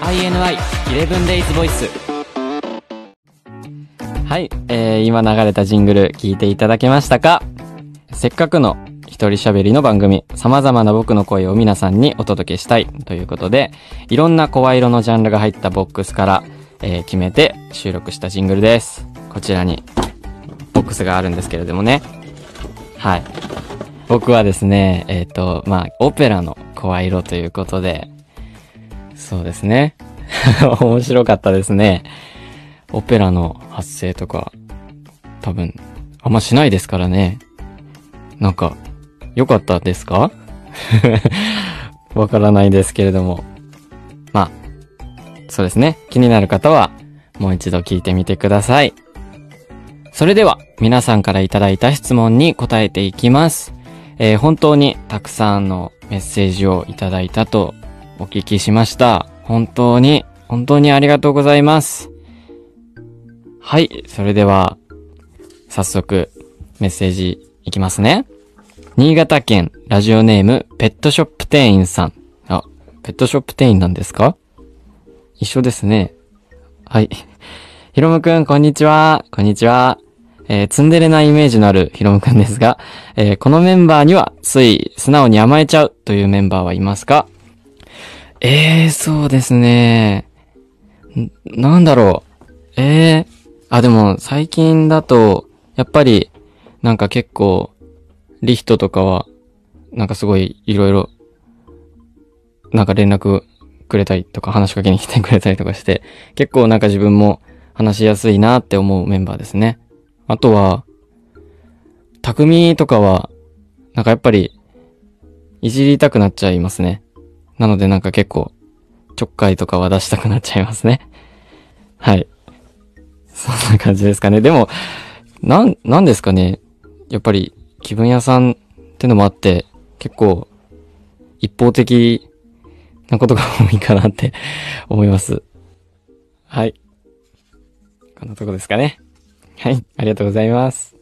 INI11days voice はい、えー、今流れたジングル聞いていただけましたか？せっかくの一人喋りの番組、様々な僕の声を皆さんにお届けしたいということで、いろんな声色のジャンルが入ったボックスから、えー決めて収録したジングルです。こちらに、ボックスがあるんですけれどもね。はい。僕はですね、えっ、と、まあ、オペラの声色ということで、そうですね。面白かったですね。オペラの発声とか、多分、あんましないですからね。なんか、良かったですか？わからないですけれども。まあ、そうですね。気になる方は、もう一度聞いてみてください。それでは、皆さんからいただいた質問に答えていきます。えー本当にたくさんのメッセージをいただいたとお聞きしました。本当に、本当にありがとうございます。はい、それでは、早速、メッセージいきますね。新潟県ラジオネームペットショップ店員さん。あ、ペットショップ店員なんですか？一緒ですね。はい。ひろむくん、こんにちは。こんにちは。えー、ツンデレなイメージのあるひろむくんですが、えーこのメンバーにはつい素直に甘えちゃうというメンバーはいますか？えー、そうですね。なんだろう。えー、あ、でも最近だと、やっぱり、なんか結構、リヒトとかは、なんかすごいいろいろ、なんか連絡くれたりとか話しかけに来てくれたりとかして、結構なんか自分も話しやすいなって思うメンバーですね。あとは、匠とかは、なんかやっぱり、いじりたくなっちゃいますね。なのでなんか結構、ちょっかいとかは出したくなっちゃいますね。はい。そんな感じですかね。でも、なん、なんですかね。やっぱり、気分屋さんってのもあって、結構、一方的なことが多いかなって 思います。はい。こんなとこですかね。はい。ありがとうございます。